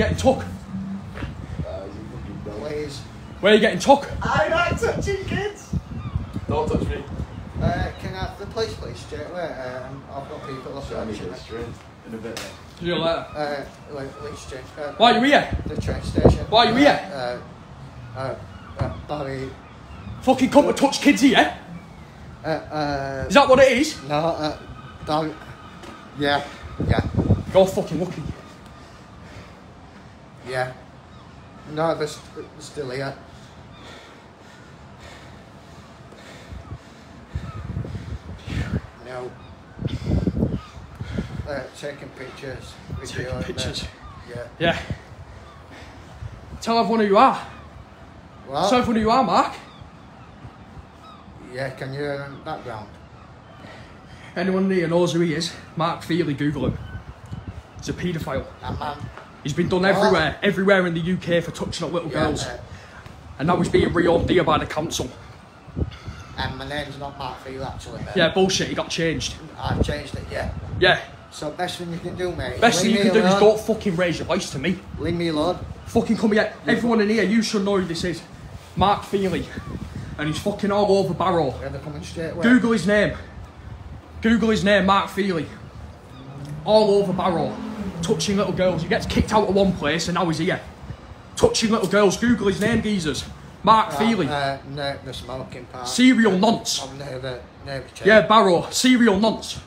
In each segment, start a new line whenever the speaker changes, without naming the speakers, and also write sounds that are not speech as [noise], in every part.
getting took?
Uh, he's a fucking dog.
Please.
Where are you getting took?
I'm not touching kids.
Don't touch me.
Uh, can I have the police, please, straight away? Um, I've got people up
Show me
there.
the straight in a bit. then.
See you later.
Uh, like, police station. Uh,
Why are you here?
The train station.
Why are you
uh,
here?
Uh, uh, uh, Barry.
Fucking come to touch kids here?
Uh, uh,
Is that what it is?
no, uh, dog. Yeah, yeah,
Go fucking looking.
Yeah. No, they're, st- they're still here. No. Uh, taking pictures.
Taking pictures.
Yeah.
Yeah. Tell everyone who you are.
What?
Tell everyone who you are, Mark.
yeah, can you hear in the background?
Anyone here knows who he is. Mark Feely, Google him. He's a paedophile.
That man.
He's been done everywhere, everywhere in the UK for touching up little
Yeah,
girls. And now he's being reopened here by the council.
and my name's not Mark Field actually, mate.
Yeah, bullshit, he got changed.
I've changed it, yeah.
Yeah.
So best thing you can do, mate.
Best thing you can do is don't fucking raise your voice to me.
Leave me alone.
Fucking come here. Everyone in here, you should know who this is. Mark Feely. And he's fucking all over Barrow.
Are they coming straight away?
Google his name. Google his name, Mark Feely. All over Barrow. Touching little girls. He gets kicked out of one place and now he's here. Touching little girls. Google his name, geezers. Mark Feely.
Uh, no, the smoking part.
Serial nonce.
I've never, never checked.
Yeah, Barrow. Serial nonce.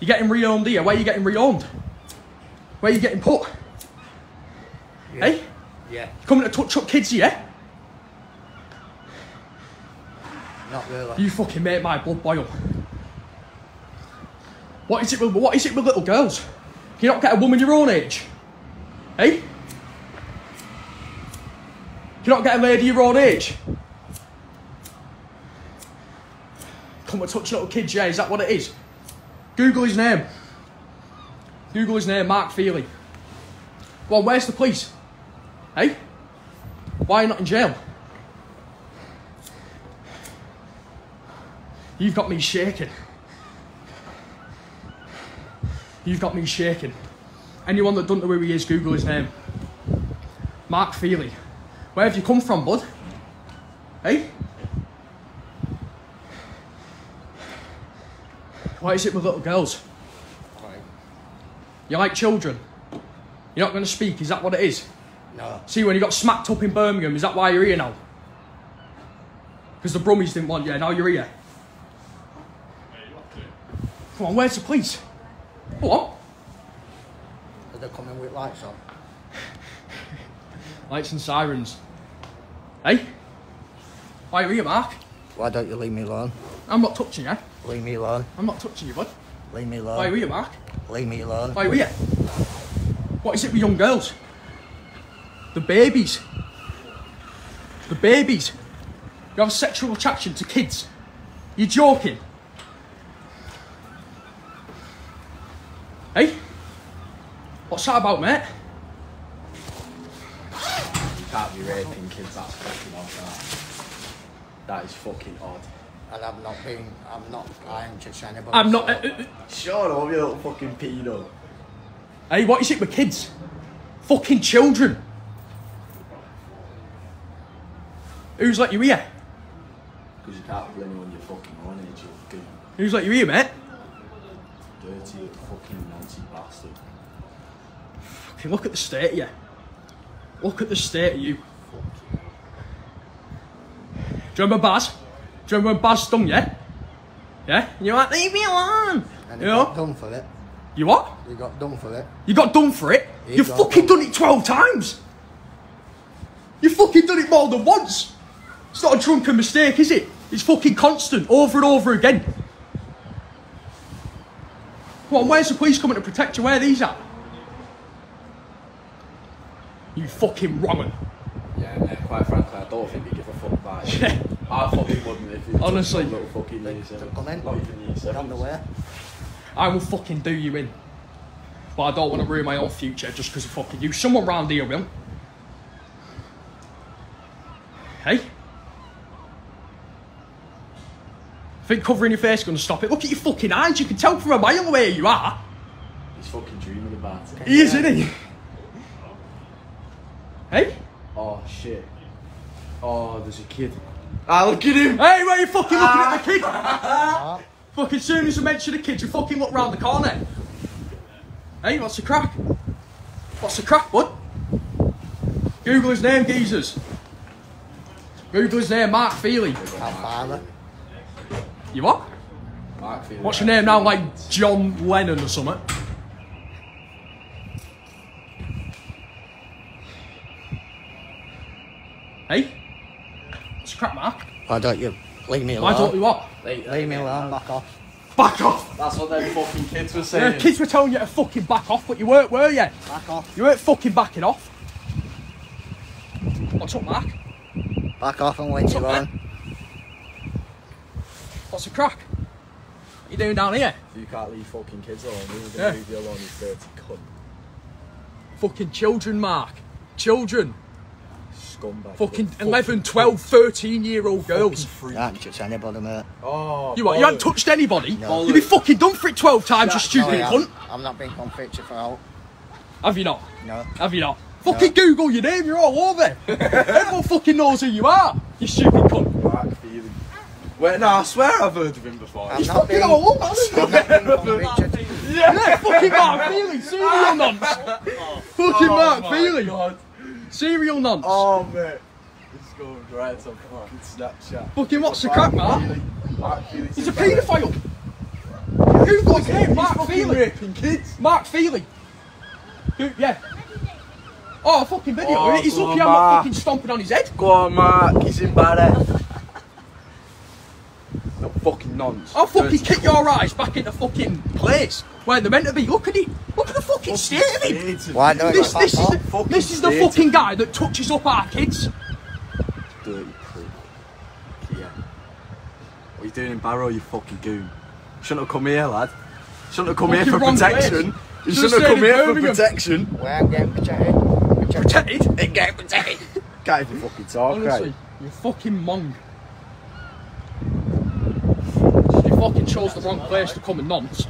You getting reowned here? Where are you getting reowned? Where are you getting put?
Yeah.
Hey?
Yeah,
You coming to touch up kids here?
not really.
You fucking make my blood boil. What is it with what is it with little girls? Can you not get a woman your own age? Hey? Can you not get a lady your own age? Come and touch little kids, yeah, is that what it is? Google his name. Google his name, Mark Feely. Well, where's the police? Hey? Why are you not in jail? You've got me shaking. You've got me shaking. Anyone that doesn't know who he is, Google his name. Mark Feely. Where have you come from, bud? Eh? Hey? Why is it with little girls?
Alright.
You like children? You're not going to speak, is that what it is?
No.
See, when you got smacked up in Birmingham, is that why you're here now? Because the Brummies didn't want you, now you're here. Come on, where's the police? On.
Are they coming with lights on? [laughs]
Lights and sirens. Hey? Why are you here, Mark?
Why don't you leave me alone?
I'm not touching you.
Leave me alone.
I'm not touching you, bud.
Leave me alone.
Why are you Mark?
Leave me alone.
Why are you? What is it with young girls? The babies. The babies. You have a sexual attraction to kids. You're joking. What's that about, mate?
You can't be raping kids, that's fucking odd, that. That is fucking odd.
And I've not been, I'm not lying to anybody.
I'm not.
so-
Uh, uh, uh,
Shut up, you little fucking pedo.
hey, what is it with kids? Fucking children. Who's let you here?
Because you can't blame anyone your fucking own age, you fucking
Who's let you here, mate?
dirty fucking Nancy bastard.
Fucking look at the state of you. Look at the state of you. Do you remember Baz? Do you remember when Baz stung you? Yeah? And you're like, leave me alone.
And
You
you got
know?
done for it.
You what?
You got done for it.
You got done for it?
You
You've fucking
done.
done it 12 times. You fucking done it more than once. It's not a drunken mistake, is it? It's fucking constant, over and over again. Come on, where's the police coming to protect you? Where are these at? You fucking wrong 'un.
Yeah, mate, quite frankly, I don't think they give a fuck about it.
Yeah.
I thought they wouldn't if it
Honestly.
little fucking year seven.
Come in.
Not even year
Get
seven.
on the way.
I will fucking do you in. But I don't want to ruin my own future just because of fucking you. Someone round here will. Hey? Think covering your face is going to stop it? Look at your fucking eyes. You can tell from a mile away you are.
He's fucking dreaming about it.
He is, isn't he? Hey?
Oh shit. Oh, there's a kid. Ah, look at him.
Hey, where are you fucking looking at the kid? fucking soon as you mention the kid, you fucking look round the corner. Hey, what's the crack? What's the crack, bud? Google his name, geezers. Google his name, Mark Feely.
Our father.
You what?
Mark Feely.
What's your name now, like John Lennon or something? Hey? What's the crack, Mark?
Why don't you leave me alone?
Why
alone?
don't you what?
Leave me alone, back off.
Back off!
That's what them fucking kids were
Yeah,
saying.
kids were telling you to fucking back off, but you weren't, were you?
Back off.
You weren't fucking backing off. What's up, Mark?
Back off and leave me
up,
alone.
What's the crack? What are you doing down here?
You can't leave fucking kids alone. We're gonna
Yeah.
leave you alone, you dirty cunt.
Fucking children, Mark. Children.
Scumbag.
Fucking
Fucking
11, 12, 13 year old girls.
freak.
You haven't touched anybody, mate.
Oh,
You what? You haven't touched anybody?
No.
You'd be fucking done for it 12 times, you stupid
No,
cunt.
I'm not being convicted for all.
Have you not?
No.
Have you not? Fucking Google your name, you're all over. [laughs] Everyone fucking knows who you are, you stupid cunt.
Mark Feely. Wait, no, I swear I've heard of him before.
I'm
He's
not
fucking
being,
all over.
I'm not being convicted.
Yeah, fucking Mark Feely, serial nonce. [laughs] Fucking oh, Mark
my
Feely,
God.
Serial nonce.
Oh, mate. It's going right on fucking Snapchat.
Fucking what's the crack, Mark?
Feely. Mark Feely's
He's a paedophile. Google his name, Mark Feely.
raping kids.
Mark Feely. Who, yeah. Oh, fucking video.
Oh,
He's lucky
on,
I'm not fucking stomping on his head.
Go on, Mark. He's in. No [laughs] fucking nonsense.
I'll fucking kick your eyes back into fucking place where they're meant to be. Look at it. Look at the fucking state of him.
Why don't
This, this, is the.
Fucking
this is the fucking guy that touches up our kids.
Dirty prick. Yeah. What are you doing in Barrow, you fucking goon? Shouldn't have come here, lad. Shouldn't have come
Fucking
here for protection.
place.
You
Should've
shouldn't have come here for protection.
Where I'm getting protected. Protected.
Protected.
It getting protected.
Can't even fucking talk,
Honestly,
right?
you fucking mong. You fucking chose the wrong place to come and nonce.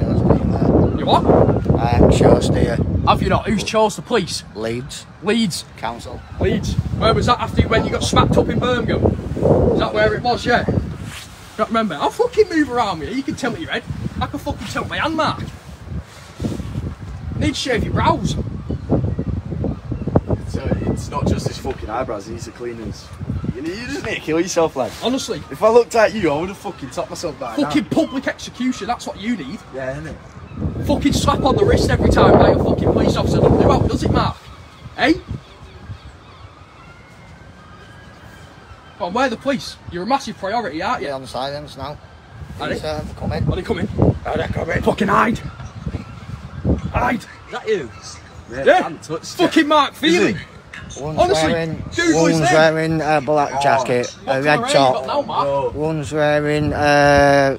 I'm not chose to you, mate.
What?
I am chose to you.
Have you not? Who's chose the police?
Leeds
Leeds.
Council.
Leeds. Where was that after you, when you got smacked up in Birmingham? Is that where it was? Yeah. Don't remember. I'll fucking move around here. you. You can tell me your head. I can fucking tell my hand mark. Need to shave your brows.
So uh, it's not just his fucking eyebrows, he needs to clean his. You need- you just need to kill yourself, lad.
Honestly.
If I looked at you, I would have fucking topped myself by now.
Fucking public execution. That's what you need.
Yeah, innit?
Fucking slap on the wrist every time by a fucking police officer. Don't do how does it, Mark? Eh? Come on, where are the police? You're a massive priority, aren't you?
Get on the silence now.
Are they?
Please, uh, come in.
Are they coming?
Are they coming?
Fucking hide. Hide.
Is that you?
Yeah.
I haven't touched.
Fucking Mark Feely.
One's
Honestly,
wearing, one's
name.
wearing a black jacket,
What
a red
hair
top.
now,
No.
One's wearing uh,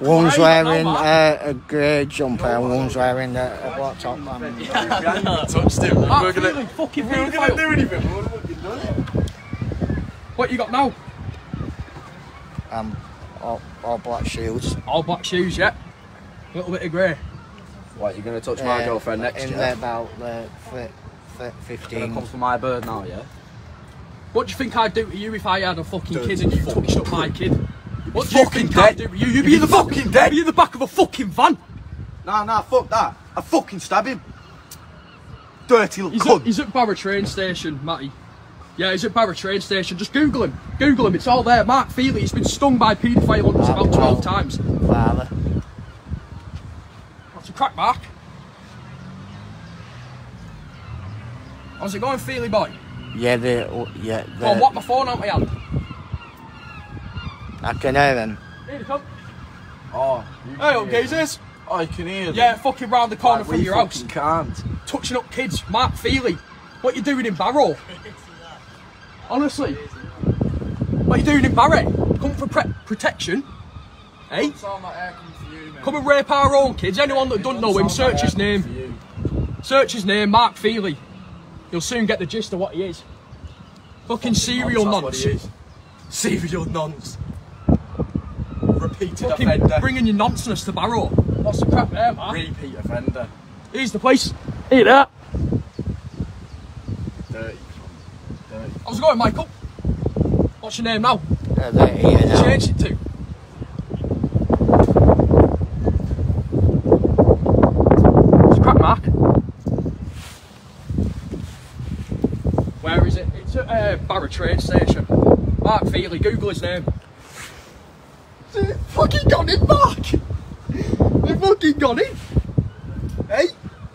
one's
hair you got
wearing
now, Mark?
uh, a grey jumper and one's wearing a, a black top. Man. [laughs]
We haven't touched him. We
Mark
were gonna,
Feely, fucking
we were gonna do anything. We would have fucking done it.
What you got now?
Um, all, all black shoes.
All black shoes, yeah. A little bit of grey.
What, you're gonna touch my
Uh,
girlfriend next
in
year?
the about the fi- fi-
Gonna
15.
come for my bird now, yeah?
What do you think I'd do to you if I had a fucking
Dirty
kid and you
fucking
touched up my kid? What do you
fucking
think I'd do to you? You'd
You'd
be in the
fucking dead.
You'd be in the back of a fucking van.
Nah, nah, fuck that. I fucking stab him. Dirty little
He's
cunt.
at, he's at Barrow train station, Matty. Yeah, he's at Barrow train station. Just Google him. Google him. It's all there. Mark Feely. He's been stung by paedophile hunters about 12 times.
Father.
What's the crack, Mark? How's it going, Feely boy?
Yeah, the, yeah,
Go on,
the,
whack my phone out my hand.
I can hear him.
Here they come.
Oh,
Hey,
can
up,
hear
geezers.
them. Oh, you can hear them.
Yeah, fucking round the corner
Like,
from
we
your house.
fucking can't.
Touching up kids. Mark Feely. What you doing in Barrow? Honestly. What you doing in Barrow? Come for pre- protection? Hey? Come and rape our own kids. Anyone that don't know him, search his name. Search his name, Mark Feely. You'll soon get the gist of what he is. Fucking serial nonce.
Serial nonce. Repeated
Fucking
offender.
bringing your nonsense to Barrow. What's the crap there, Mark?
Repeat offender.
Here's the place. Here that. How's it going, Michael? What's your name now?
Uh, they're now.
Change it to. It's crap, Mark. Where is it? It's at uh, Barrow train station. Mark Feely, Google his name. They fucking got it, Mark! They fucking got it! Hey,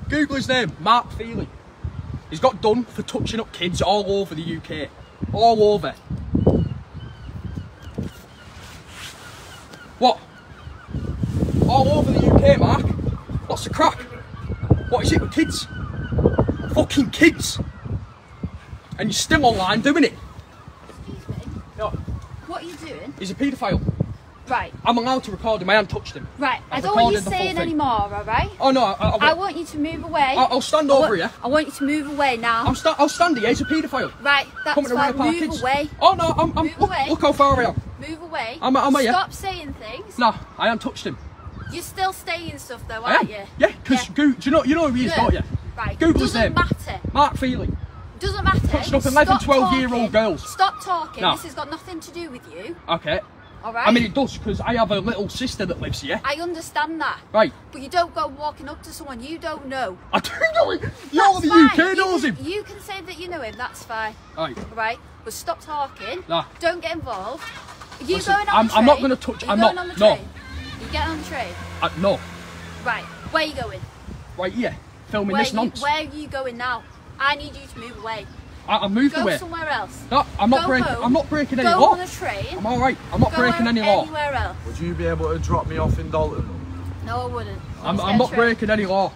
Google his name, Mark Feely. He's got done for touching up kids all over the UK. All over. What? All over the UK, Mark. What's the crack? What is it with kids? Fucking kids. And you're still online doing it.
Excuse me.
No,
What are you doing?
he's a paedophile.
Right,
I'm allowed to record him. I haven't touched him.
right. I
I've
don't want you
recorded the full
saying anymore, alright?
Oh no, I, I,
I
I,
want you to move away.
I'll, I'll stand
I
over here.
I want you to move away now.
I'm sta- I'll stand here. He's a paedophile.
right, that's
Coming
fine. Move
kids.
away.
Oh no, I'm. I'm
Move
look,
away.
look how far I am.
Move away.
I'm- I'm here.
Stop saying things.
No, I haven't touched him.
You're still saying stuff though, aren't you?
Yeah, because
Yeah.
do you know you know who he is,
Good.
don't you?
Right.
Google his
Doesn't
name.
matter.
Mark Feely.
Doesn't matter.
Touching up 11,
Stop
12 year old girls.
Stop talking.
No.
This has got nothing to do with you.
Okay.
Alright?
I mean, it does because I have a little sister that lives here.
I understand that.
Right.
But you don't go walking up to someone you don't know.
I do know him. You're the. UK
you
knows
can,
him.
You can say that you know him, that's fine.
Right.
Right? But stop talking.
Nah.
Don't get involved. Are you
Listen,
going on
I'm-
the
I'm not gonna touch-
Are you
I'm
going
not-
on the
no.
You getting on the train?
Uh, no.
Right. Where are you going?
Right here. Filming
Where
this nonsense.
Where are you going now? I need you to move away.
I, I'm moved
Go
away.
somewhere else.
No, I'm not
Go
breaking.
home.
I'm not breaking any
Go
law.
on a train.
I'm all right. I'm not
Go
breaking any law.
anywhere else.
Would you be able to drop me off in Dalton?
No, I wouldn't.
I'm, I'm not breaking any law.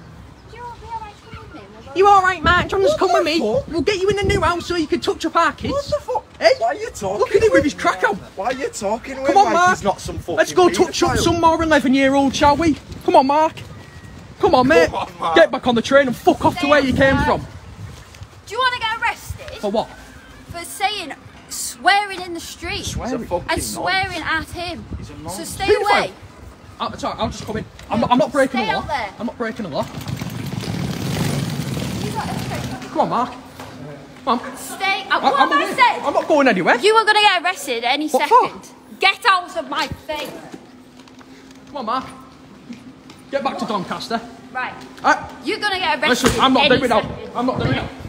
You want alright to come with me? We'll go-
You all right, Matt? Do you want to come with me?
fuck?
We'll get you in the new house so you can touch up our kids.
What the fuck?
Hey,
Why are you talking?
look at him with
with
his crack out.
Why are you talking with
Come on,
like
Mark.
he's not some fucking
Let's go touch up some more 11 year old, shall we? Come on, Mark. Come on, mate.
on, Mark.
Get back on the train and fuck off to where you came
outside.
from.
Do you want to get arrested
For what?
for saying swearing in the street
He's a fucking
and
nonce.
swearing at him?
He's a
So stay
Paedophile.
away.
Uh, sorry, I'll just come in. I'm not, I'm not breaking
Stay
the law.
out there.
I'm not breaking the law.
A train.
Come on, Mark. Come on.
Stay. Uh,
I,
what
I'm,
have I
away.
said?
I'm not going anywhere.
You are going to get arrested any
What for?
second. Get out of my face.
Come on, Mark. Get back to Doncaster.
Right.
Uh,
You're going to get arrested.
listen, I'm not
any
doing that.
second.
I'm not doing it.
Right, getting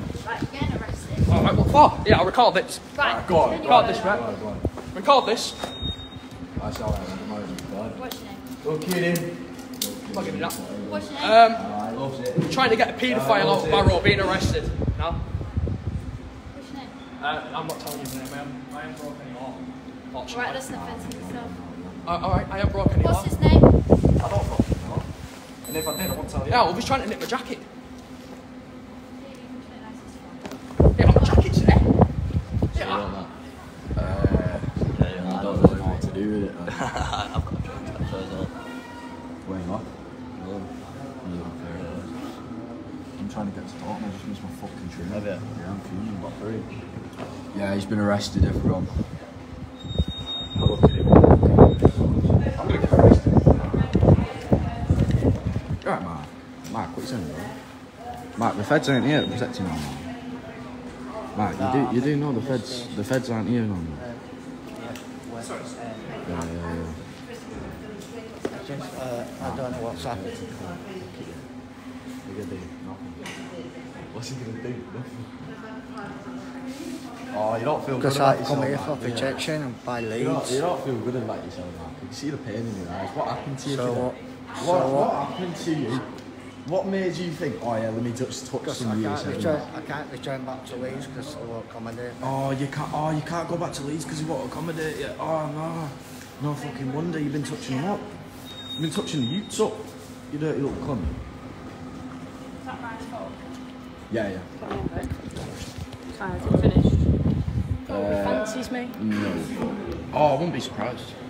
arrested.
All right, what for? Yeah, I'll record this.
Right.
Go on.
continue
Record
on.
this, right? Record this.
What's your name?
Go kidding.
I'll give you that.
What's your name?
Um, trying to get a paedophile out of Barrow being arrested. No?
What's your name?
Uh, I'm not telling you his name. I haven't, I haven't broken any law. Fortunately.
Right, that's an offence in itself.
Uh, all right, I haven't broken any law.
What's his name?
I don't fucking know. And if I did, I won't tell you.
Yeah, I was trying to nick my jacket. Yeah, my jacket's there. Yeah.
I don't really know what to do with it. Like.
I've got a drink at first up.
Where you at?
No. I'm trying to get to Dalton, I just missed my fucking train.
Have you?
Yeah, I'm fuming, but three.
Yeah, he's been arrested, everyone.
Look at him.
I'm gonna get arrested.
Alright, Mark. Mark, what's in there? Mark, the feds aren't here to protect you no more. Mark, you do, you do know the feds, the feds aren't here no more. Yeah, yeah, yeah.
Just, uh, I don't know what's happened.
What are gonna do? Nothing. What's he gonna do? Oh, you don't feel
Because
good about
I've come here
Mark,
for
do you?
protection and by
You don't,
Leeds.
you don't feel good about yourself, Mark. You can see the pain in your eyes. What happened to you
So what?
What,
So
what
what?
happened to you? What made you think, oh yeah, let me just touch some
I
of
can't return, I can't return back to Leeds because they won't accommodate me.
Oh, you can't. Oh, you can't go back to Leeds because he won't accommodate you. Oh no, no fucking wonder you've been touching them up. You've been touching the Utes up. You dirty little cunt.
Is that my fault?
Yeah, yeah.
Has it finished?
Uh,
Fancies me?
no.
Oh, I wouldn't be surprised.